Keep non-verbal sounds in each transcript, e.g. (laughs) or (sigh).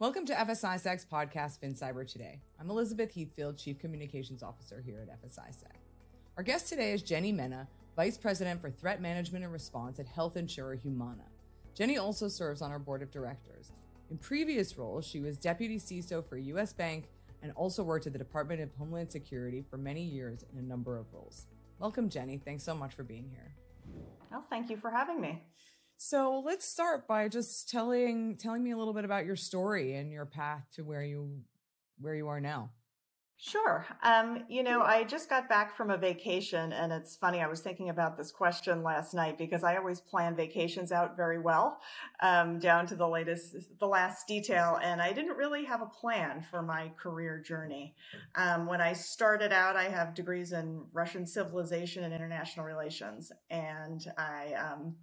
Welcome to FSISAC's podcast, FinCyber Today. I'm Elizabeth Heathfield, Chief Communications Officer here at FSISAC. Our guest today is Jenny Menna, Vice President for Threat Management and Response at health insurer Humana. Jenny also serves on our board of directors. In previous roles, she was Deputy CISO for US Bank and also worked at the Department of Homeland Security for many years in a number of roles. Welcome, Jenny. Thanks so much for being here. Well, thank you for having me. So let's start by just telling telling me a little bit about your story and your path to where you where you are now. Sure. Um, you know, I just got back from a vacation, and it's funny. I was thinking about this question last night because I always plan vacations out very well, um, down to the latest, the last detail, and I didn't really have a plan for my career journey. Um, when I started out, I have degrees in Russian civilization and international relations, and I um,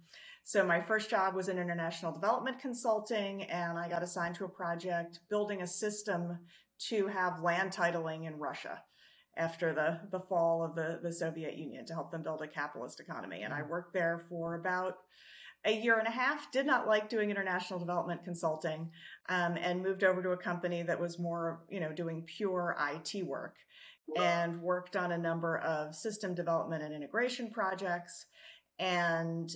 so my first job was in international development consulting, and I got assigned to a project building a system to have land titling in Russia after the, the fall of the, the Soviet Union to help them build a capitalist economy. And I mm. worked there for about a year and a half, did not like doing international development consulting, um, and moved over to a company that was more, you know, doing pure IT work and worked on a number of system development and integration projects and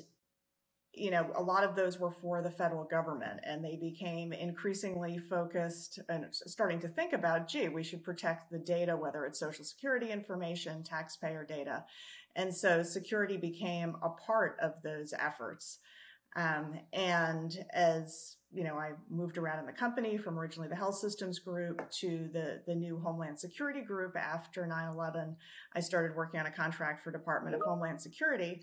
you know, a lot of those were for the federal government and they became increasingly focused and starting to think about, gee, we should protect the data, whether it's social security information, taxpayer data. And so security became a part of those efforts. Um, and as you know, I moved around in the company from originally the health systems group to the, the new Homeland Security group after 9-11. I started working on a contract for Department of Homeland Security.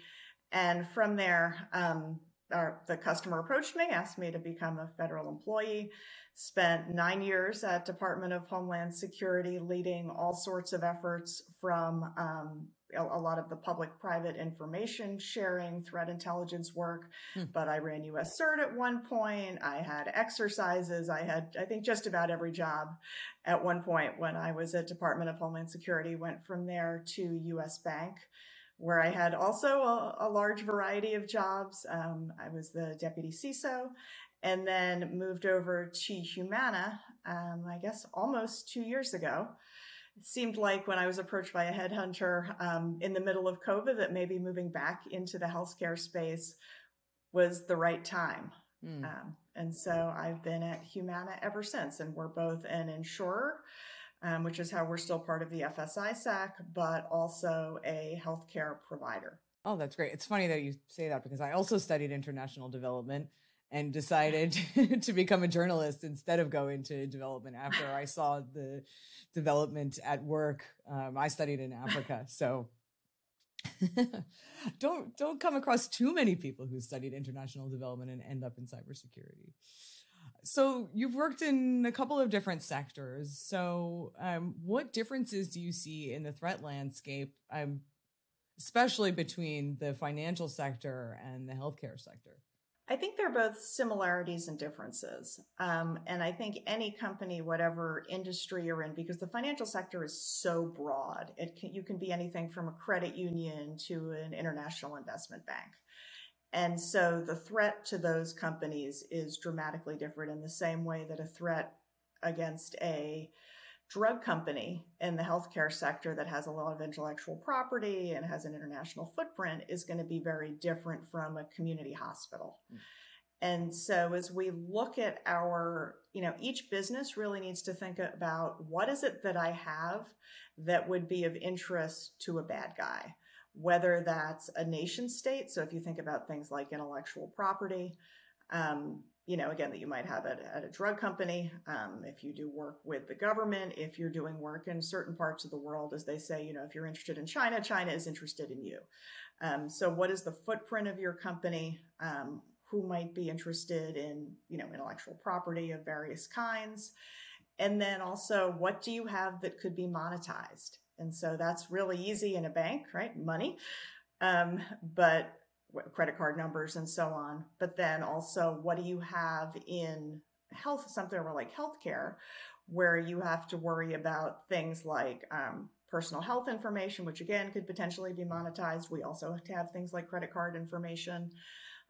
And from there, um, our, the customer approached me, asked me to become a federal employee, spent nine years at Department of Homeland Security, leading all sorts of efforts from um, a, a, lot of the public-private information sharing, threat intelligence work. Hmm. But I ran U.S. CERT at one point. I had exercises. I had, I think, just about every job at one point when I was at Department of Homeland Security. Went from there to U.S. Bank where I had also a, a large variety of jobs. Um, I was the deputy CISO and then moved over to Humana, um, I guess almost two years ago. It seemed like when I was approached by a headhunter um, in the middle of COVID that maybe moving back into the healthcare space was the right time. Mm. and so I've been at Humana ever since, and we're both an insurer um, which is how we're still part of the FSISAC, but also a healthcare provider. Oh, that's great. It's funny that you say that because I also studied international development and decided (laughs) to become a journalist instead of going to development after I (laughs) saw the development at work. Um, I studied in Africa, so (laughs) don't don't come across too many people who studied international development and end up in cybersecurity. So you've worked in a couple of different sectors. So um, what differences do you see in the threat landscape, um, especially between the financial sector and the healthcare sector? I think they're both similarities and differences. Um, and I think any company, whatever industry you're in, because the financial sector is so broad, it can, you can be anything from a credit union to an international investment bank. And so the threat to those companies is dramatically different in the same way that a threat against a drug company in the healthcare sector that has a lot of intellectual property and has an international footprint is going to be very different from a community hospital. Mm. And so as we look at our, you know, each business really needs to think about what is it that I have that would be of interest to a bad guy? Whether that's a nation state. So if you think about things like intellectual property, um, you know, again, that you might have at, at a drug company, um, if you do work with the government, if you're doing work in certain parts of the world, as they say, you know, if you're interested in China, China is interested in you. Um, so what is the footprint of your company? Um, who might be interested in, you know, intellectual property of various kinds? And then also, what do you have that could be monetized? And so that's really easy in a bank, right? Money. Um, but credit card numbers and so on. But then also, what do you have in health, something like healthcare, where you have to worry about things like um, personal health information, which again could potentially be monetized. We also have to have things like credit card information.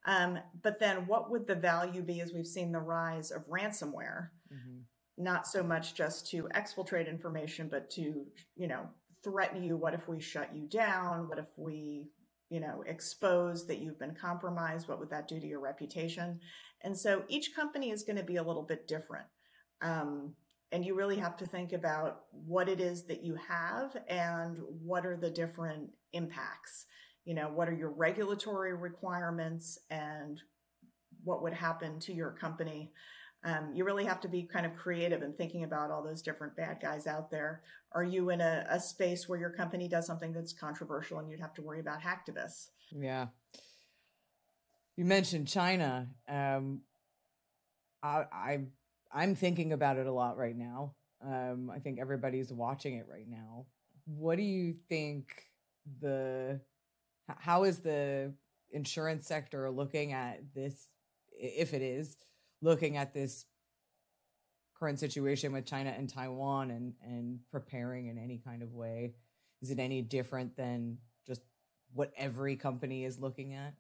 Um, but then what would the value be as we've seen the rise of ransomware? Mm-hmm. Not so much just to exfiltrate information, but to, you know, threaten you. What if we shut you down? What if we, you know, expose that you've been compromised? What would that do to your reputation? And so each company is going to be a little bit different. Um, and you really have to think about what it is that you have and what are the different impacts you know what are your regulatory requirements and what would happen to your company um, you really have to be kind of creative and thinking about all those different bad guys out there. Are you in a, a space where your company does something that's controversial and you'd have to worry about hacktivists? Yeah. You mentioned china. Um, I, I i'm thinking about it a lot right now. Um, i think everybody's watching it right now. What do you think the how is the insurance sector looking at this, if it is looking at this current situation with China and Taiwan and, and preparing in any kind of way? Is it any different than just what every company is looking at?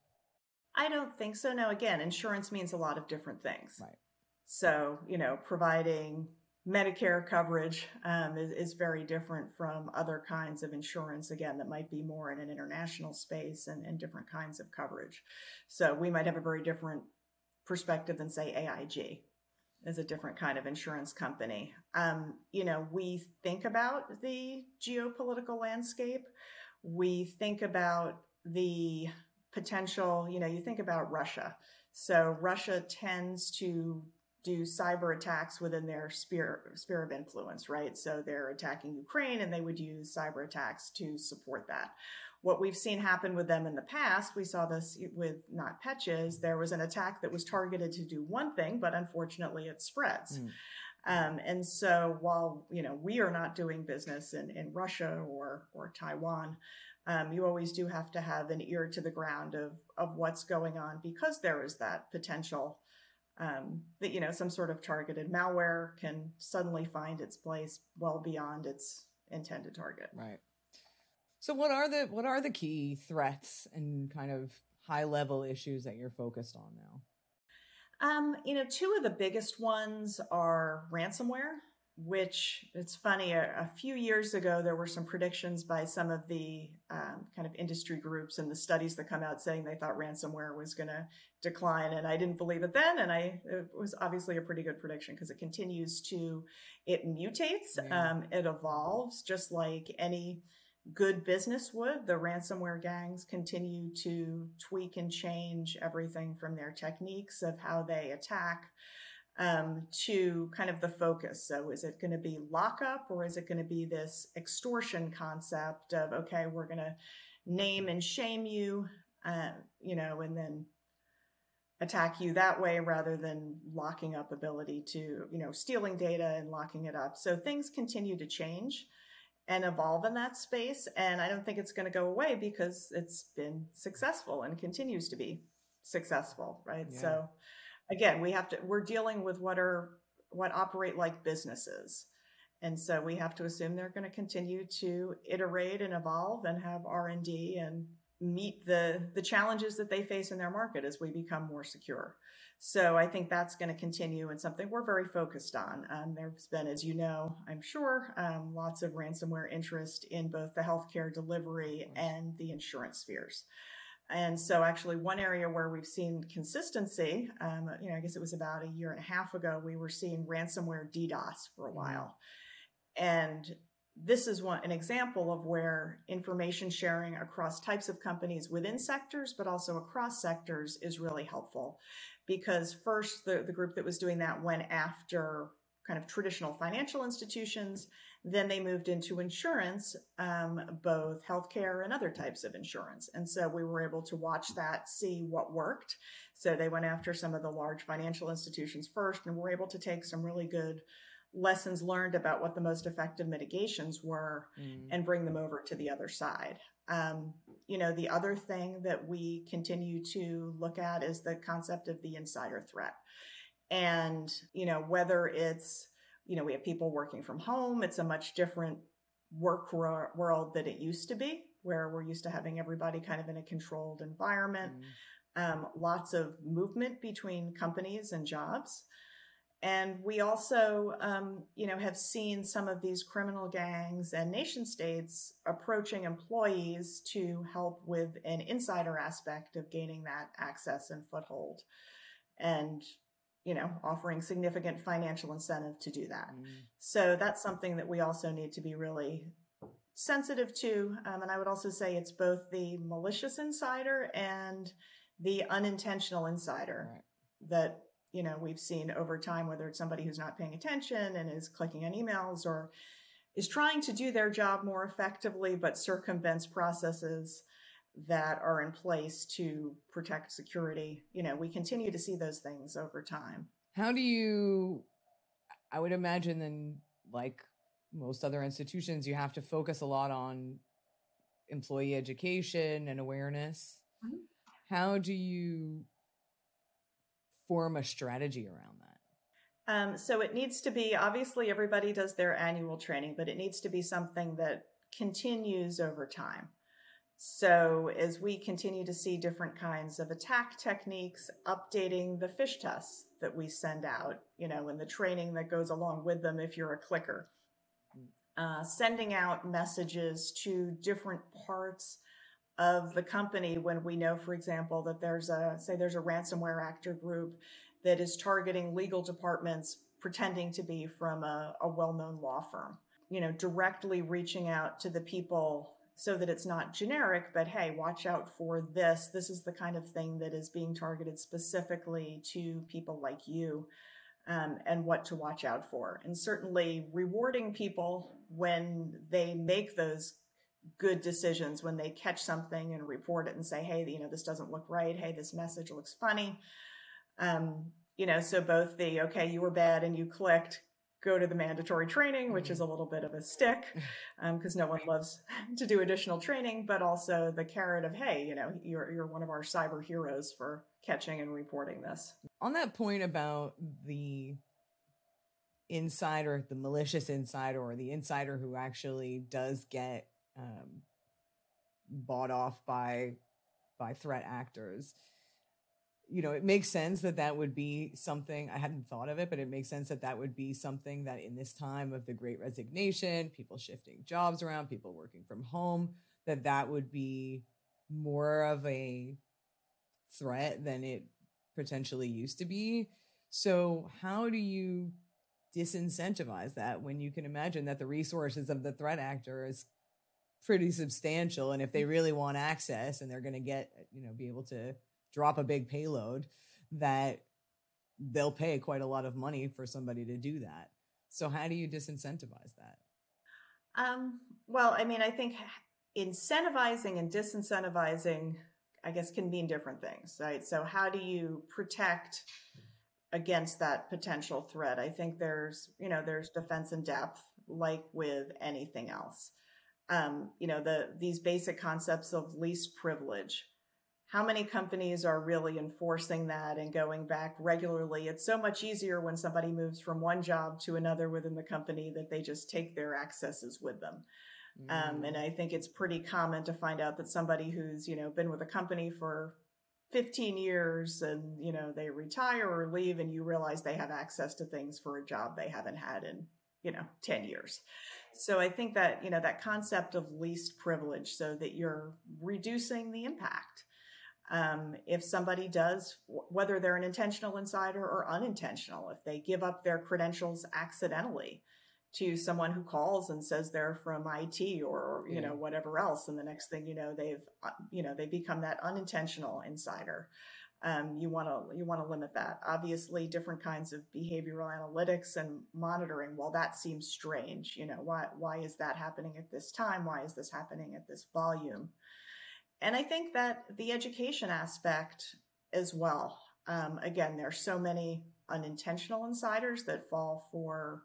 I don't think so. No, again, insurance means a lot of different things. Right. So, you know, providing Medicare coverage um, is, is, very different from other kinds of insurance, again, that might be more in an international space and, and different kinds of coverage. So we might have a very different perspective than, say, AIG is a different kind of insurance company. Um, you know, we think about the geopolitical landscape. We think about the potential, you know, you think about Russia. So Russia tends to do cyber attacks within their sphere, sphere of influence, right? So they're attacking Ukraine and they would use cyber attacks to support that. What we've seen happen with them in the past, we saw this with NotPetya. there was an attack that was targeted to do one thing, but unfortunately it spreads. Mm. Um, and so while, you know, we are not doing business in, in Russia or, or Taiwan, um, you always do have to have an ear to the ground of, of what's going on because there is that potential um, that you know some sort of targeted malware can suddenly find its place well beyond its intended target. Right. So what are the what are the key threats and kind of high level issues that you're focused on now? Um, you know, two of the biggest ones are ransomware which it's funny a, a, few years ago there were some predictions by some of the um, kind of industry groups and the studies that come out saying they thought ransomware was going to decline and i didn't believe it then and i it was obviously a pretty good prediction because it continues to it mutates yeah. um, it evolves just like any good business would the ransomware gangs continue to tweak and change everything from their techniques of how they attack um, to kind of the focus. So is it going to be lockup or is it going to be this extortion concept of, okay, we're going to name and shame you, uh, you know, and then attack you that way rather than locking up ability to, you know, stealing data and locking it up. So things continue to change and evolve in that space. And I don't think it's going to go away because it's been successful and continues to be successful, right? Yeah. So, again, we have to, we're dealing with what are, what operate like businesses. And so we have to assume they're going to continue to iterate and evolve and have R&D and meet the, the challenges that they face in their market as we become more secure. So I think that's going to continue and something we're very focused on. Um, there's been, as you know, I'm sure, um, lots of ransomware interest in both the healthcare delivery and the insurance spheres. And so, actually, one area where we've seen consistency, um, you know, I guess it was about a year and a half ago, we were seeing ransomware DDoS for a mm-hmm. while. And this is one an example of where information sharing across types of companies within sectors, but also across sectors, is really helpful. Because first, the, the group that was doing that went after kind of traditional financial institutions then they moved into insurance, um, both healthcare and other types of insurance. And so we were able to watch that, see what worked. So they went after some of the large financial institutions first and were able to take some really good lessons learned about what the most effective mitigations were mm. and bring them over to the other side. Um, you know, the other thing that we continue to look at is the concept of the insider threat. And, you know, whether it's you know, we have people working from home. It's a much different work world that it used to be, where we're used to having everybody kind of in a controlled environment. Mm. um, lots of movement between companies and jobs. And we also, um, you know, have seen some of these criminal gangs and nation states approaching employees to help with an insider aspect of gaining that access and foothold, and you know, offering significant financial incentive to do that. Mm. So that's something that we also need to be really sensitive to. Um, and I would also say it's both the malicious insider and the unintentional insider right. that you know we've seen over time whether it's somebody who's not paying attention and is clicking on emails or is trying to do their job more effectively but circumvents processes that are in place to protect security. You know we continue to see those things over time. How do you i would imagine then like most other institutions you have to focus a lot on employee education and awareness. Mm-hmm. how do you form a strategy around that? Um, so it needs to be obviously everybody does their annual training, but it needs to be something that continues over time. So as we continue to see different kinds of attack techniques, updating the phish tests that we send out, you know, and the training that goes along with them if you're a clicker, uh, sending out messages to different parts of the company when we know, for example, that there's a, say there's a ransomware actor group that is targeting legal departments pretending to be from a, a well-known law firm. You know, directly reaching out to the people so that it's not generic, but hey, watch out for this. This is the kind of thing that is being targeted specifically to people like you. Um, and what to watch out for. And certainly rewarding people when they make those good decisions when they catch something and report it and say, hey, you know, this doesn't look right. Hey, this message looks funny. Um, you know, so both the, okay, you were bad and you clicked, go to the mandatory training, which is a little bit of a stick because (laughs) um, no one loves (laughs) to do additional training, but also the carrot of, hey, you know, you're, you're one of our cyber heroes for catching and reporting this. On that point about the insider, the malicious insider, or the insider who actually does get um, bought off by by threat actors. You know it makes sense that that would be something i hadn't thought of it but it makes sense that that would be something that in this time of the great resignation people shifting jobs around people working from home that that would be more of a threat than it potentially used to be. So how do you disincentivize that when you can imagine that the resources of the threat actor is pretty substantial. And if they really want access and they're going to get, you know, be able to drop a big payload, that they'll pay quite a lot of money for somebody to do that. So how do you disincentivize that? Um, well, I mean, I think incentivizing and disincentivizing, I guess, can mean different things, right? So how do you protect against that potential threat? I think there's, you know, there's defense in depth, like with anything else um, you know, the these basic concepts of least privilege. How many companies are really enforcing that and going back regularly? It's so much easier when somebody moves from one job to another within the company that they just take their accesses with them. Mm. Um, and I think it's pretty common to find out that somebody who's, you know, been with a company for 15 years and, you know, they retire or leave and you realize they have access to things for a job they haven't had in, you know, 10 years. So I think that, you know, that concept of least privilege so that you're reducing the impact. Um, if somebody does, whether they're an intentional insider or unintentional, if they give up their credentials accidentally to someone who calls and says they're from IT or, you yeah. know, whatever else. And the next thing you know, they've, uh, you know, they become that unintentional insider um, you want to you want to limit that. Obviously, different kinds of behavioral analytics and monitoring. Well, that seems strange. You know, why why is that happening at this time? Why is this happening at this volume? And I think that the education aspect as well. Um, again, are so many unintentional insiders that fall for,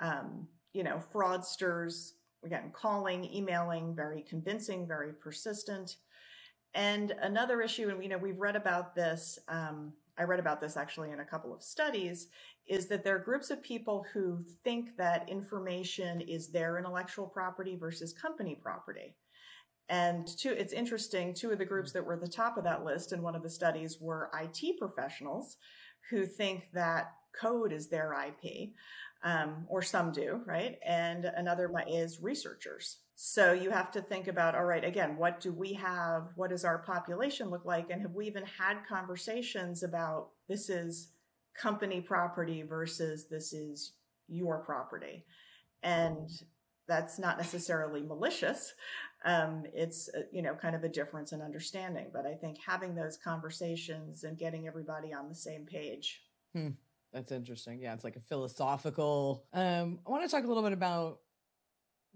um, you know, fraudsters. Again, calling, emailing, very convincing, very persistent and another issue, and you know, we've read about this. Um, I read about this actually in a couple of studies. Is that there are groups of people who think that information is their intellectual property versus company property, And two, it's interesting, two of the groups that were at the top of that list in one of the studies were IT professionals who think that code is their IP, um, or some do, right? And another is researchers. So you have to think about, all right, again, what do we have? What does our population look like? And have we even had conversations about this is company property versus this is your property? And that's not necessarily malicious. Um, it's uh, you know kind of a difference in understanding. But I think having those conversations and getting everybody on the same page. Hmm. That's interesting. Yeah, it's like a philosophical. Um, I want to talk a little bit about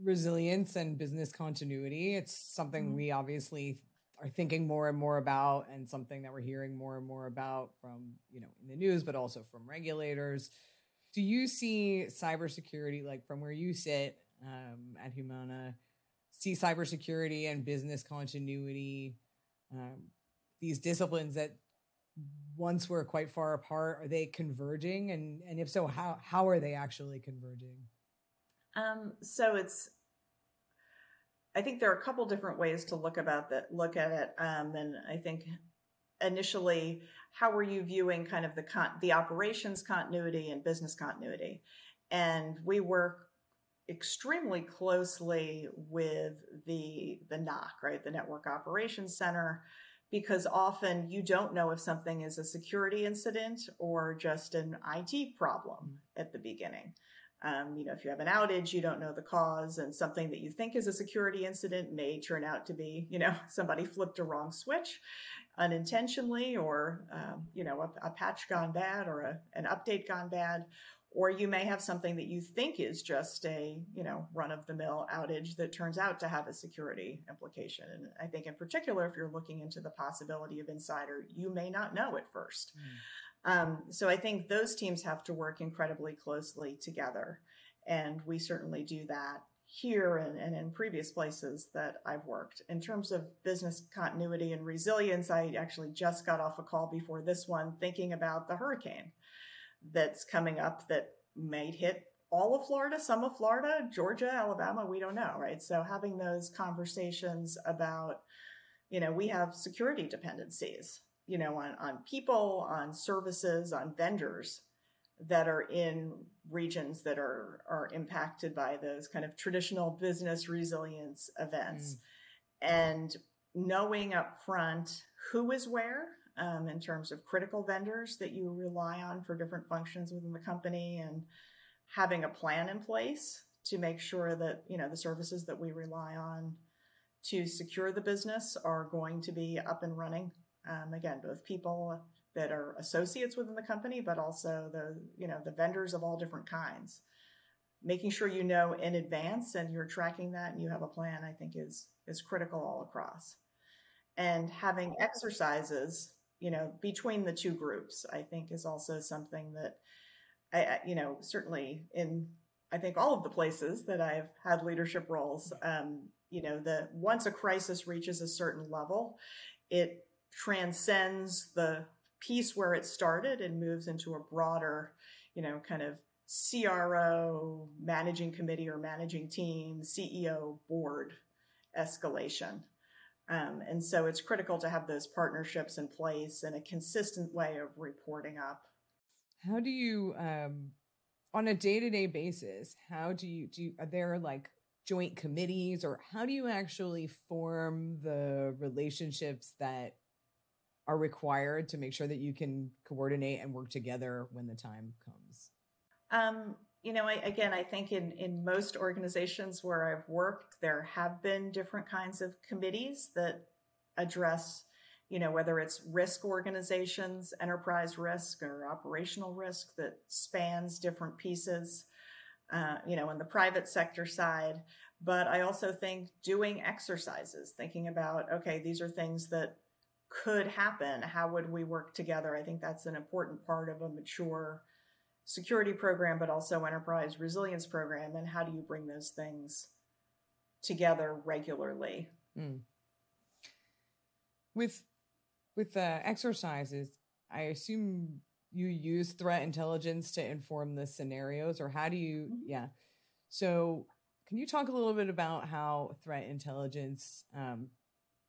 resilience and business continuity. It's something mm-hmm. we obviously are thinking more and more about, and something that we're hearing more and more about from you know in the news, but also from regulators. Do you see cybersecurity like from where you sit um, at Humana? See cybersecurity and business continuity, um, these disciplines that once were quite far apart, are they converging? And and if so, how how are they actually converging? Um, so it's I think there are a couple different ways to look about that look at it. Um, and I think initially, how were you viewing kind of the con- the operations continuity and business continuity? And we work extremely closely with the the NOC, right, the Network Operations Center, because often you don't know if something is a security incident or just an IT problem mm-hmm. at the beginning. Um, you know, if you have an outage, you don't know the cause, and something that you think is a security incident may turn out to be, you know, (laughs) somebody flipped a wrong switch unintentionally, or um, you know, a, a, patch gone bad, or a, an update gone bad, or you may have something that you think is just a you know run of the mill outage that turns out to have a security implication. And i think in particular if you're looking into the possibility of insider you may not know at first. Mm. Um, so i think those teams have to work incredibly closely together and we certainly do that here and, and in previous places that I've worked. In terms of business continuity and resilience, I actually just got off a call before this one thinking about the hurricane that's coming up that may hit all of Florida, some of Florida, Georgia, Alabama, we don't know, right? So having those conversations about, you know, we have security dependencies, you know, on, on people, on services, on vendors that are in regions that are are impacted by those kind of traditional business resilience events. Mm. And knowing up front who is where um, in terms of critical vendors that you rely on for different functions within the company and having a plan in place to make sure that you know the services that we rely on to secure the business are going to be up and running um, again both people that are associates within the company but also the you know the vendors of all different kinds. Making sure you know in advance and you're tracking that and you have a plan i think is is critical all across. And having exercises you know, between the two groups, I think is also something that I, you know, certainly in, I think all of the places that I've had leadership roles, um, you know, the once a crisis reaches a certain level, it transcends the piece where it started and moves into a broader, you know, kind of CRO, managing committee or managing team, CEO, board escalation. Um, and so it's critical to have those partnerships in place and a consistent way of reporting up. How do you, um, on a day to day basis, how do you, do you, are there like joint committees or how do you actually form the relationships that are required to make sure that you can coordinate and work together when the time comes? Um, you know, I, again, I think in, in most organizations where I've worked, there have been different kinds of committees that address, you know, whether it's risk organizations, enterprise risk, or operational risk that spans different pieces, uh, you know, in the private sector side. But I also think doing exercises, thinking about, okay, these are things that could happen. How would we work together? I think that's an important part of a mature security program, but also enterprise resilience program, and how do you bring those things together regularly? Mm. With with the exercises, I assume you use threat intelligence to inform the scenarios, or how do you? Mm-hmm. Yeah. So can you talk a little bit about how threat intelligence, um,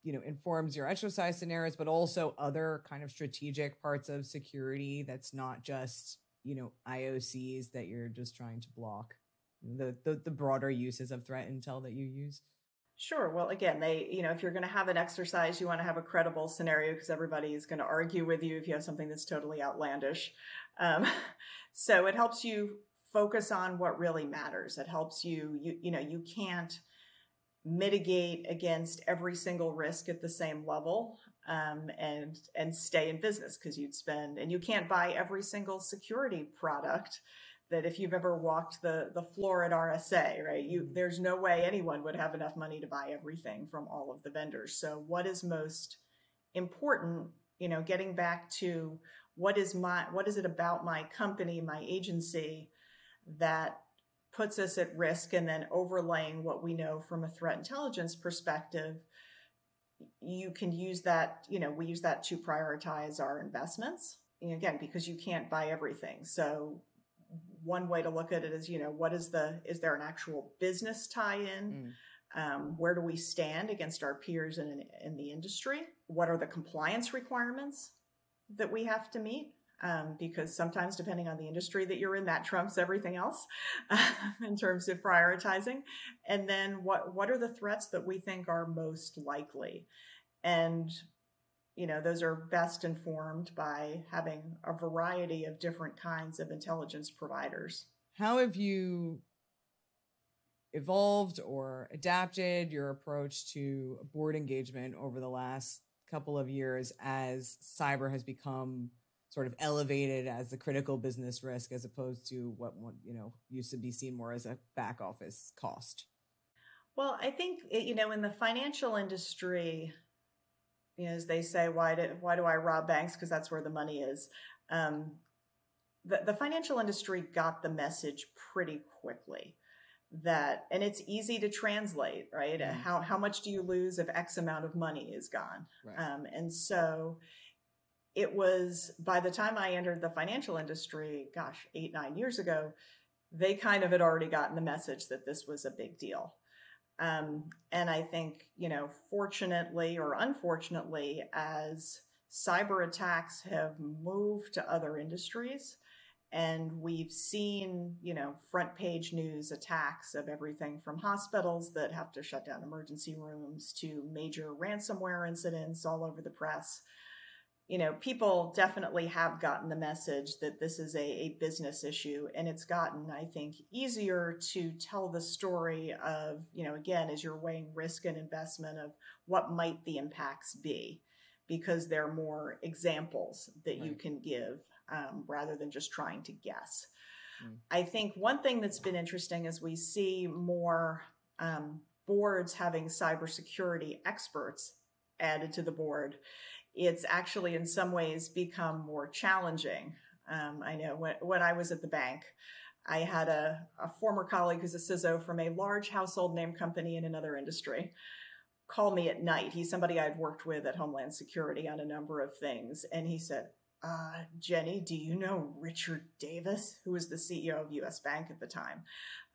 you know, informs your exercise scenarios, but also other kind of strategic parts of security that's not just you know IOCs that you're just trying to block, the the, the broader uses of threat intel that you use. Sure. Well, again, they, you know, if you're going to have an exercise, you want to have a credible scenario because everybody is going to argue with you if you have something that's totally outlandish. Um, (laughs) so it helps you focus on what really matters. It helps you, you, you know, you can't mitigate against every single risk at the same level um, and and stay in business because you'd spend and you can't buy every single security product that if you've ever walked the the floor at RSA, right? You mm-hmm. there's no way anyone would have enough money to buy everything from all of the vendors. So what is most important, you know, getting back to what is my what is it about my company, my agency that puts us at risk and then overlaying what we know from a threat intelligence perspective you can use that you know we use that to prioritize our investments again because you can't buy everything. So one way to look at it is you know what is the is there an actual business tie-in? Mm. um, where do we stand against our peers in, in the industry? What are the compliance requirements that we have to meet um, because sometimes depending on the industry that you're in that trumps everything else uh, (laughs) in terms of prioritizing. And then what what are the threats that we think are most likely? And you know those are best informed by having a variety of different kinds of intelligence providers. How have you evolved or adapted your approach to board engagement over the last couple of years as cyber has become sort of elevated as a critical business risk as opposed to what you know used to be seen more as a back office cost well i think you know in the financial industry you know, as they say, why do why do I rob banks? Because that's where the money is. Um, the, the financial industry got the message pretty quickly that, and it's easy to translate, right? Mm-hmm. How how much do you lose if X amount of money is gone? Right. Um, and so it was by the time I entered the financial industry, gosh, eight nine years ago, they kind of had already gotten the message that this was a big deal. Um, and I think, you know, fortunately or unfortunately, as cyber attacks have moved to other industries, and we've seen, you know, front page news attacks of everything from hospitals that have to shut down emergency rooms to major ransomware incidents all over the press you know, people definitely have gotten the message that this is a, a, business issue, and it's gotten, I think, easier to tell the story of, you know, again, as you're weighing risk and investment of what might the impacts be, because there are more examples that right. you can give um, rather than just trying to guess. Mm. I think one thing that's been interesting is we see more um, boards having cybersecurity experts added to the board it's actually in some ways become more challenging. Um, I know when, when I was at the bank, I had a, a former colleague who's a CISO from a large household name company in another industry call me at night. He's somebody I'd worked with at Homeland Security on a number of things. And he said, uh, Jenny, do you know Richard Davis, who was the CEO of US Bank at the time?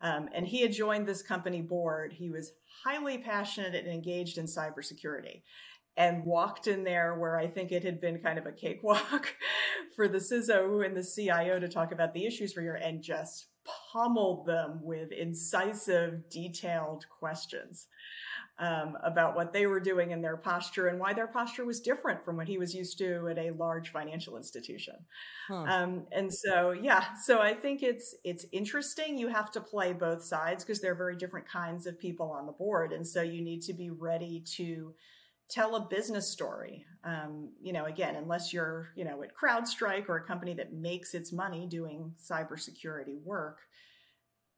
Um, and he had joined this company board. He was highly passionate and engaged in cybersecurity and walked in there where I think it had been kind of a cakewalk (laughs) for the CISO and the CIO to talk about the issues for you and just pummeled them with incisive, detailed questions um, about what they were doing in their posture and why their posture was different from what he was used to at a large financial institution. Huh. Um, and so, yeah, so I think it's it's interesting. You have to play both sides because there are very different kinds of people on the board, and so you need to be ready to tell a business story. Um, you know, again, unless you're, you know, at CrowdStrike or a company that makes its money doing cybersecurity work,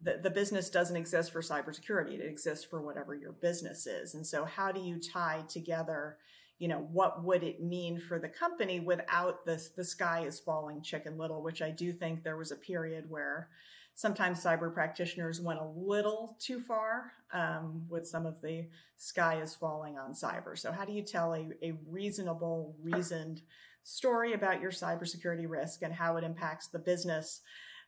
the, the business doesn't exist for cybersecurity. It exists for whatever your business is. And so how do you tie together, you know, what would it mean for the company without this, the sky is falling chicken little, which I do think there was a period where sometimes cyber practitioners went a little too far um, with some of the sky is falling on cyber. So, how do you tell a, a reasonable, reasoned story about your cybersecurity risk and how it impacts the business?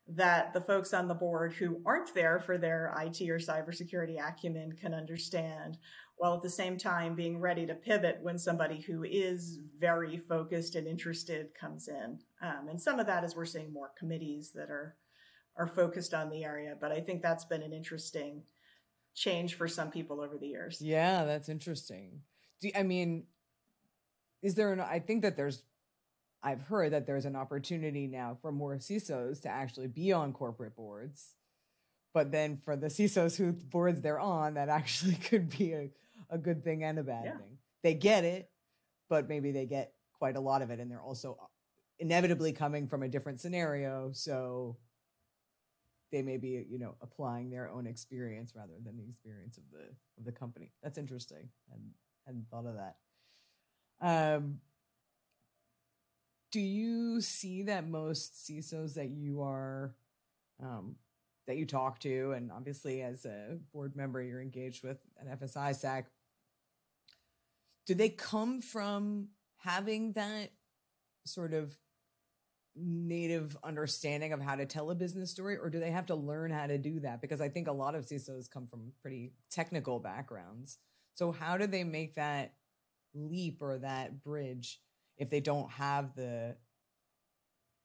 that the folks on the board who aren't there for their IT or cybersecurity acumen can understand, while at the same time being ready to pivot when somebody who is very focused and interested comes in. Um, and some of that is we're seeing more committees that are are focused on the area, but I think that's been an interesting change for some people over the years. Yeah, that's interesting. Do I mean, is there an? I think that there's I've heard that there's an opportunity now for more CISOs to actually be on corporate boards. But then for the CISOs whose boards they're on, that actually (laughs) could be a, a good thing and a bad yeah. thing. They get it, but maybe they get quite a lot of it. And they're also inevitably coming from a different scenario. So they may be, you know, applying their own experience rather than the experience of the of the company. That's interesting. And hadn't thought of that. Um, do you see that most CISOs that you are um, that you talk to, and obviously as a board member, you're engaged with an FSISAC, do they come from having that sort of native understanding of how to tell a business story, or do they have to learn how to do that? Because I think a lot of CISOs come from pretty technical backgrounds. So how do they make that leap or that bridge if they don't have the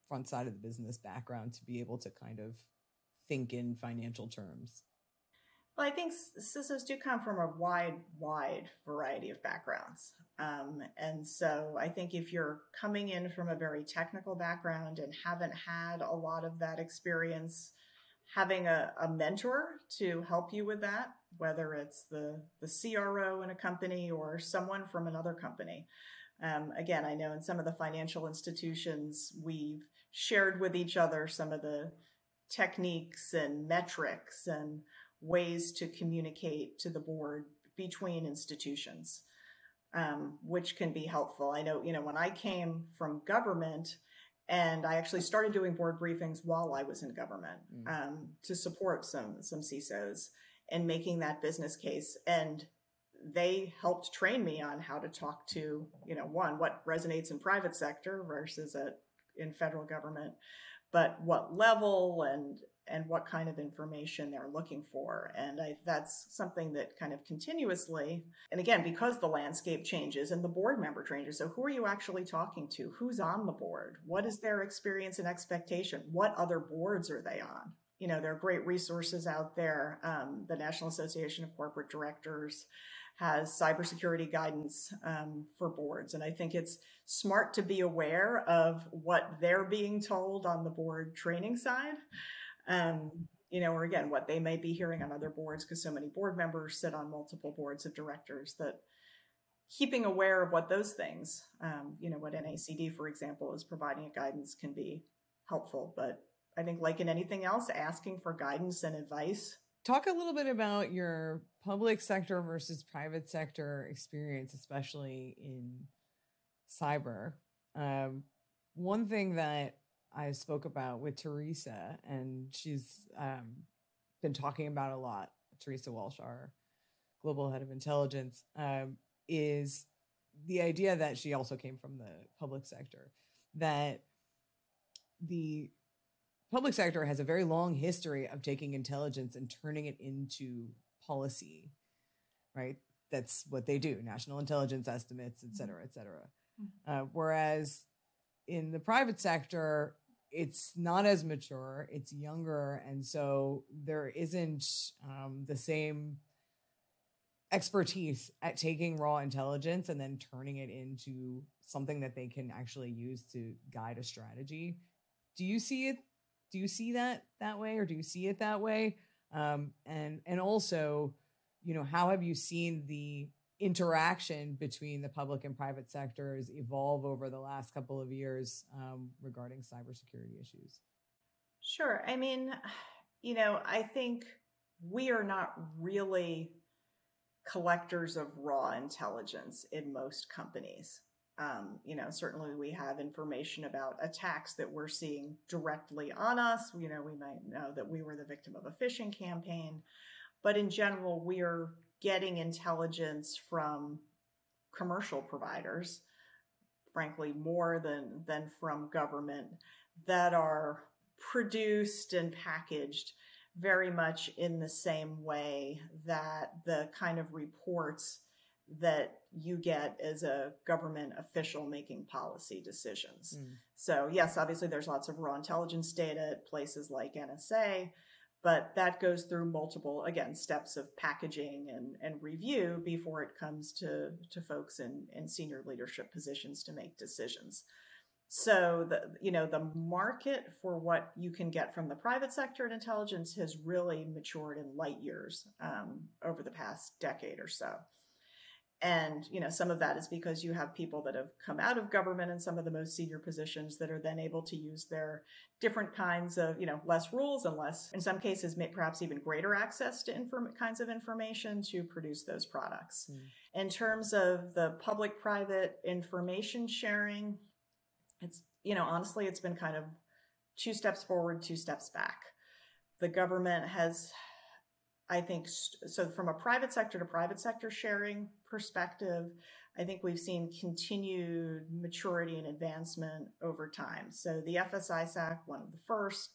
front side of the business background to be able to kind of think in financial terms? Well, I think CISOs do come from a wide, wide variety of backgrounds. Um, and so I think if you're coming in from a very technical background and haven't had a lot of that experience, having a, a mentor to help you with that, whether it's the, the CRO in a company or someone from another company, um, again, I know in some of the financial institutions, we've shared with each other some of the techniques and metrics and ways to communicate to the board between institutions, um, which can be helpful. I know, you know, when I came from government, and I actually started doing board briefings while I was in government mm. um, to support some some CISOs and making that business case. And they helped train me on how to talk to, you know, one, what resonates in private sector versus a, in federal government, but what level and and what kind of information they're looking for. And I, that's something that kind of continuously, and again, because the landscape changes and the board member changes. So who are you actually talking to? Who's on the board? What is their experience and expectation? What other boards are they on? You know, there are great resources out there. Um, the National Association of Corporate Directors has cybersecurity guidance um, for boards. And I think it's smart to be aware of what they're being told on the board training side. Um, you know, or again, what they may be hearing on other boards, because so many board members sit on multiple boards of directors that keeping aware of what those things, um, you know, what NACD, for example, is providing a guidance can be helpful. But I think, like in anything else, asking for guidance and advice Talk a little bit about your public sector versus private sector experience, especially in cyber. Um, one thing that I spoke about with Teresa, and she's um, been talking about a lot, Teresa Walsh, our global head of intelligence, um, is the idea that she also came from the public sector, that the public sector has a very long history of taking intelligence and turning it into policy, right? That's what they do national intelligence estimates, et cetera, et cetera. Mm-hmm. Uh, whereas in the private sector, it's not as mature, it's younger. And so there isn't um, the same expertise at taking raw intelligence and then turning it into something that they can actually use to guide a strategy. Do you see it do you see that that way or do you see it that way um, and and also you know how have you seen the interaction between the public and private sectors evolve over the last couple of years um, regarding cybersecurity issues? Sure. I mean you know i think we are not really collectors of raw intelligence in most companies. Um, you know, certainly we have information about attacks that we're seeing directly on us. You know, we might know that we were the victim of a phishing campaign, but in general, we are getting intelligence from commercial providers, frankly, more than than from government that are produced and packaged very much in the same way that the kind of reports that you get as a government official making policy decisions. Mm. So, yes, obviously there's lots of raw intelligence data at places like NSA, but that goes through multiple, again, steps of packaging and, and review before it comes to, to folks in, in senior leadership positions to make decisions. So the you know the market for what you can get from the private sector in intelligence has really matured in light years um, over the past decade or so and you know some of that is because you have people that have come out of government in some of the most senior positions that are then able to use their different kinds of you know less rules and less in some cases may, perhaps even greater access to inform, kinds of information to produce those products mm. in terms of the public private information sharing it's you know honestly it's been kind of two steps forward two steps back the government has I think so from a private sector to private sector sharing perspective, I think we've seen continued maturity and advancement over time. So the FS-ISAC, one of the first,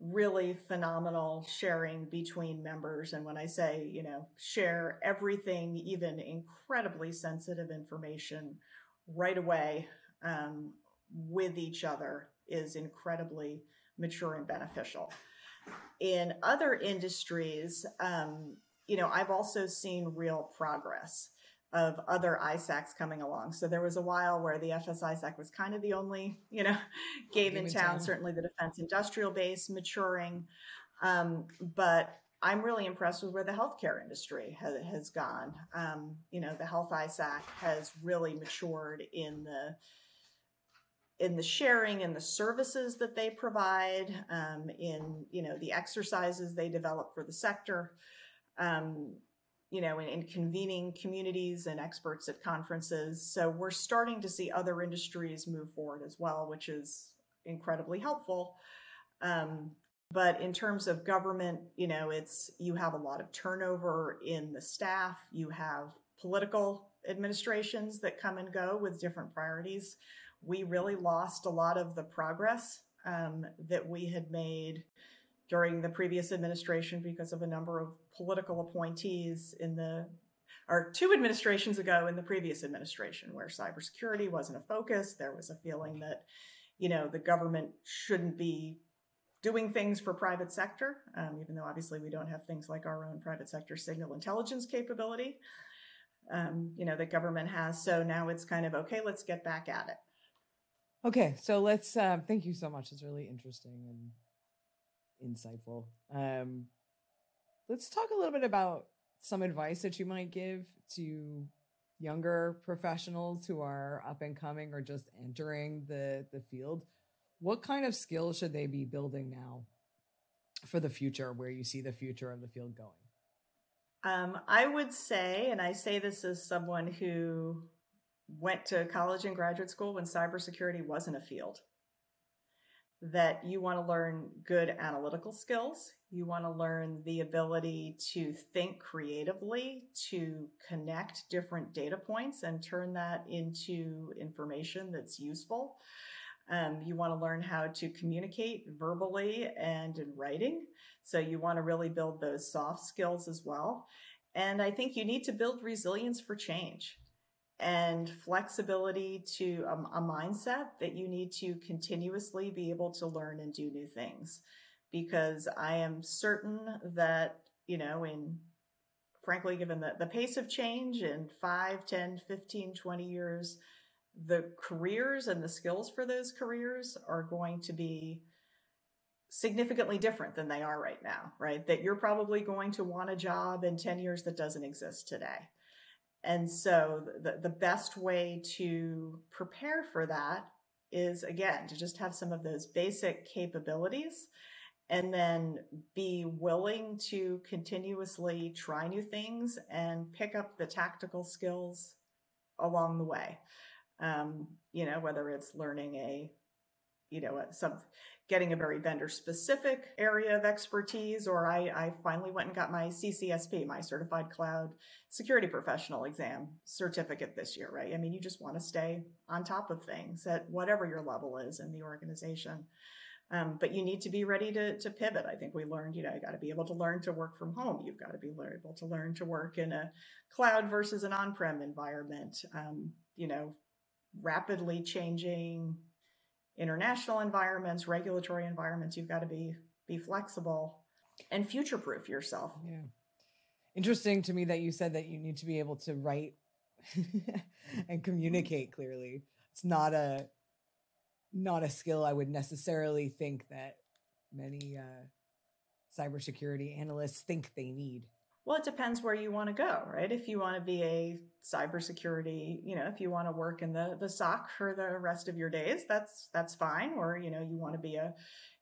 really phenomenal sharing between members. And when I say, you know, share everything, even incredibly sensitive information right away um, with each other is incredibly mature and beneficial in other industries, um, you know, I've also seen real progress of other ISACs coming along. So there was a while where the FS-ISAC was kind of the only, you know, (laughs) game, in, town, town, certainly the defense industrial base maturing. Um, but I'm really impressed with where the healthcare industry has, has gone. Um, you know, the health ISAC has really matured in the in the sharing and the services that they provide, um, in you know the exercises they develop for the sector, um, you know, in, in, convening communities and experts at conferences. So we're starting to see other industries move forward as well, which is incredibly helpful. Um, but in terms of government, you know, it's you have a lot of turnover in the staff. You have political administrations that come and go with different priorities we really lost a lot of the progress um, that we had made during the previous administration because of a number of political appointees in the or two administrations ago in the previous administration where cybersecurity wasn't a focus. There was a feeling that you know the government shouldn't be doing things for private sector um, even though obviously we don't have things like our own private sector signal intelligence capability um, you know the government has. So now it's kind of okay let's get back at it Okay, so let's. Uh, thank you so much. It's really interesting and insightful. Um, let's talk a little bit about some advice that you might give to younger professionals who are up and coming or just entering the the field. What kind of skills should they be building now for the future? Where you see the future of the field going? Um, I would say, and I say this as someone who went to college and graduate school when cybersecurity wasn't a field. That you want to learn good analytical skills. You want to learn the ability to think creatively, to connect different data points and turn that into information that's useful. Um, you want to learn how to communicate verbally and in writing. So you want to really build those soft skills as well. And I think you need to build resilience for change and flexibility to um, a mindset that you need to continuously be able to learn and do new things. Because I am certain that, you know, in frankly, given the, the pace of change in 5, 10, 15, 20 years, the careers and the skills for those careers are going to be significantly different than they are right now, right? That you're probably going to want a job in 10 years that doesn't exist today. And so the, the best way to prepare for that is again to just have some of those basic capabilities and then be willing to continuously try new things and pick up the tactical skills along the way. Um, you know, whether it's learning a, you know, some getting a very vendor specific area of expertise, or I, I finally went and got my CCSP, my Certified Cloud Security Professional exam certificate this year, right? I mean, you just want to stay on top of things at whatever your level is in the organization. Um, but you need to be ready to, to pivot. I think we learned, you know, you got to be able to learn to work from home. You've got to be able to learn to work in a cloud versus an on prem environment. Um, you know, rapidly changing international environments, regulatory environments. You've got to be be flexible and future proof yourself. Yeah. Interesting to me that you said that you need to be able to write (laughs) and communicate clearly. It's not a not a skill I would necessarily think that many uh, cybersecurity analysts think they need. Well, it depends where you want to go, right? If you want to be a cybersecurity, you know, if you want to work in the the SOC for the rest of your days, that's that's fine. Or you know, you want to be a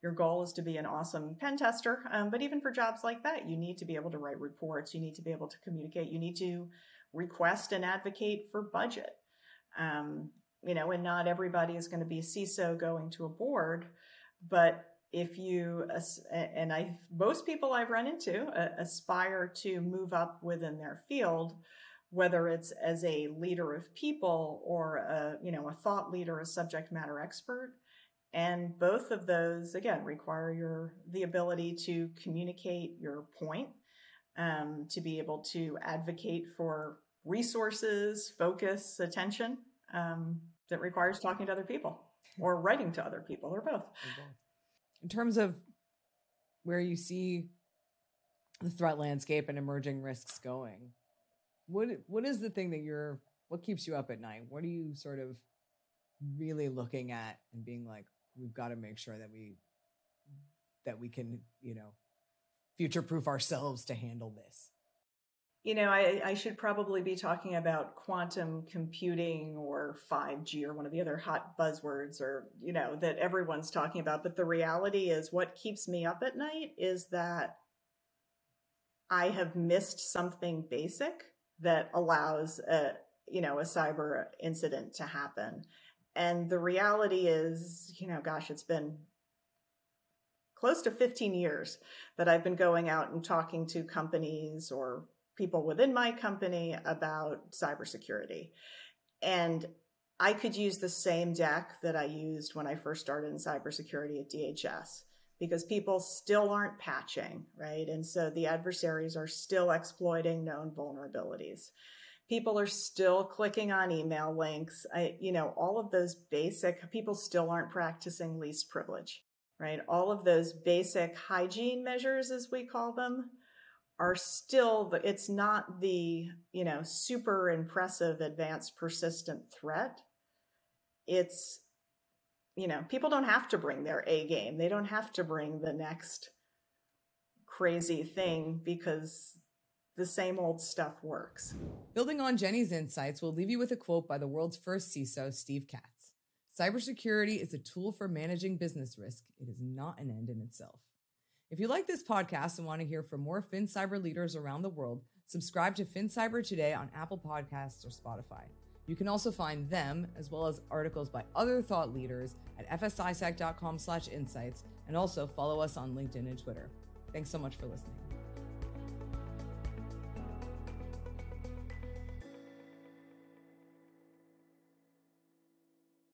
your goal is to be an awesome pen tester. Um, but even for jobs like that, you need to be able to write reports. You need to be able to communicate. You need to request and advocate for budget. Um, you know, and not everybody is going to be a CISO going to a board, but if you and I most people I've run into aspire to move up within their field, whether it's as a leader of people or a you know a thought leader, a subject matter expert, and both of those again require your the ability to communicate your point, um, to be able to advocate for resources, focus, attention. Um, that requires talking to other people or writing to other people or both in terms of where you see the threat landscape and emerging risks going what what is the thing that you're what keeps you up at night? What are you sort of really looking at and being like we've got to make sure that we that we can you know future proof ourselves to handle this you know, I, I, should probably be talking about quantum computing or 5G or one of the other hot buzzwords or, you know, that everyone's talking about. But the reality is what keeps me up at night is that I have missed something basic that allows a, you know, a cyber incident to happen. And the reality is, you know, gosh, it's been close to 15 years that I've been going out and talking to companies or people within my company about cybersecurity. And I could use the same deck that I used when I first started in cybersecurity at DHS because people still aren't patching, right? And so the adversaries are still exploiting known vulnerabilities. People are still clicking on email links. I, you know, all of those basic, people still aren't practicing least privilege, right? All of those basic hygiene measures, as we call them, are still the, it's not the, you know, super impressive advanced persistent threat. It's, you know, people don't have to bring their A game. They don't have to bring the next crazy thing because the same old stuff works. Building on Jenny's insights, we'll leave you with a quote by the world's first CISO, Steve Katz. Cybersecurity is a tool for managing business risk. It is not an end in itself. If you like this podcast and want to hear from more FinCyber leaders around the world, subscribe to FinCyber today on Apple Podcasts or Spotify. You can also find them, as well as articles by other thought leaders, at fsisac.com slash insights, and also follow us on LinkedIn and Twitter. Thanks so much for listening.